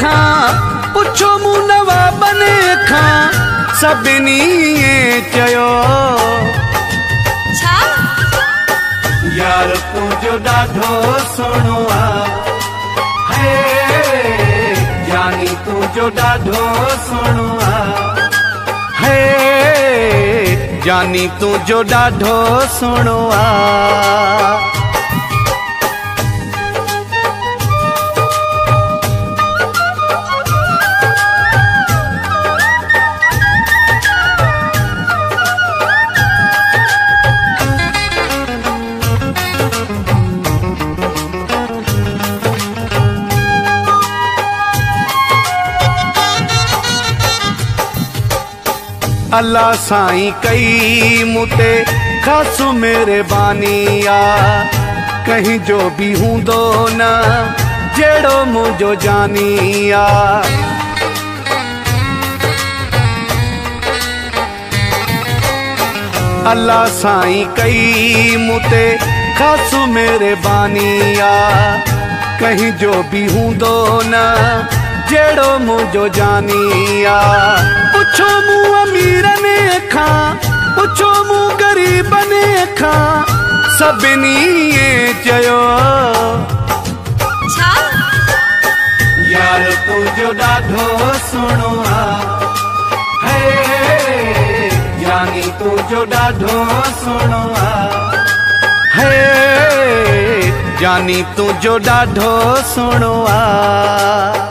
खां पुछो मूं नवाबने खां सभिनी चयो। छा यार तुंहिंजो ॾाढो सुहिणो आहे जानी तुंहिंजो ॾाढो सुहिणो आहे जानी तुंहिंजो ॾाढो सुहिणो आहे अल्लाह साईं कई मुते, ख़ासि महिरबानी आहे कहीं जो बि हूंदो न जहिड़ो मुंहिंजो जानी आहे अल्लाह साईं कई मुते, ख़ासि महिरबानी आहे कहीं जो बि हूंदो न जहिड़ो मुंहिंजो जानी आहे पुछो मूं अमीरने खां पुछो मूं ग़रीबने खां सभिनी चयो। छा यार तुंहिंजो ॾाढो सुहिणो आहे यानी तुंहिंजो ॾाढो सुहिणो आहे जानी तुंहिंजो ॾाढो सुहिणो आहे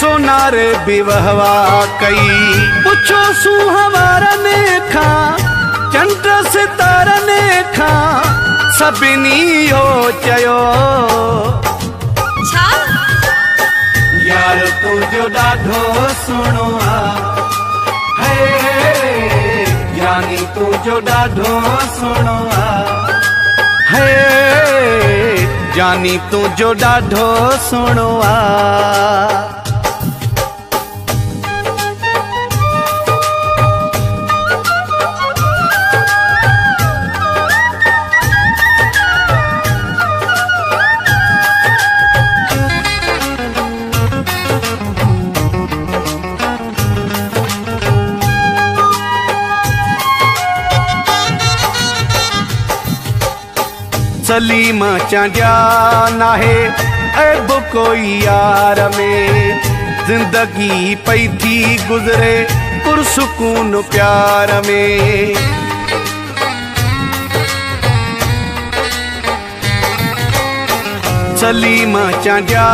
सोनार बि वहवा कई। पुछो सुहवारने खां चंड सितारने खां सभिनी इहो चयो यार तुंहिंजो ॾाढो सुहिणो आहे यानी तुंहिंजो ॾाढो सुहिणो आहे जानी तुंहिंजो ॾाढो सुहिणो आहे सलीम चांजा नाहे ऐब कोई यार में जिंदगी पई थी गुज़रे पुरसकून प्यार में। सलीम चांजा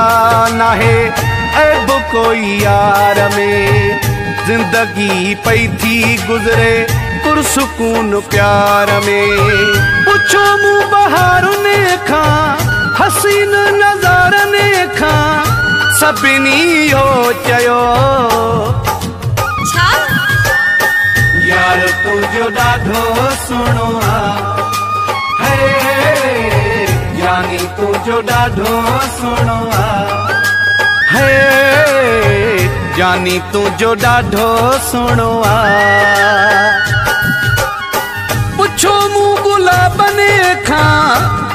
नाहे ऐब कोई यार में जिंदगी पई थी गुज़रे पुरसकून प्यार में। पुछो मूं बहारुने खां हसीन नज़ारने खां सभिनी इहो चयो। यार तुंहिंजो ॾाढो सुहिणो आहे यानी तुंहिंजो ॾाढो सुहिणो आहे जानी तुंहिंजो ॾाढो सुहिणो आहे पुछो मूं गुलाबने खां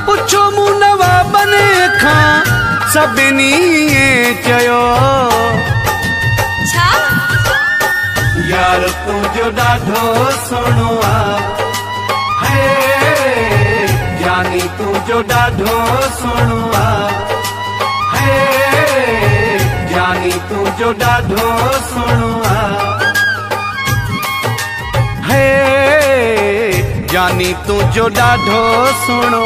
पुछो मूं नवाबने खां सभिनी चयो। यार तुंहिंजो ॾाढो सुहिणो आहे यानी तुंहिंजो ॾाढो सुहिणो आहे तू जो ॾाढो सुहिणो आहे हे जानी तू जो ॾाढो सुहिणो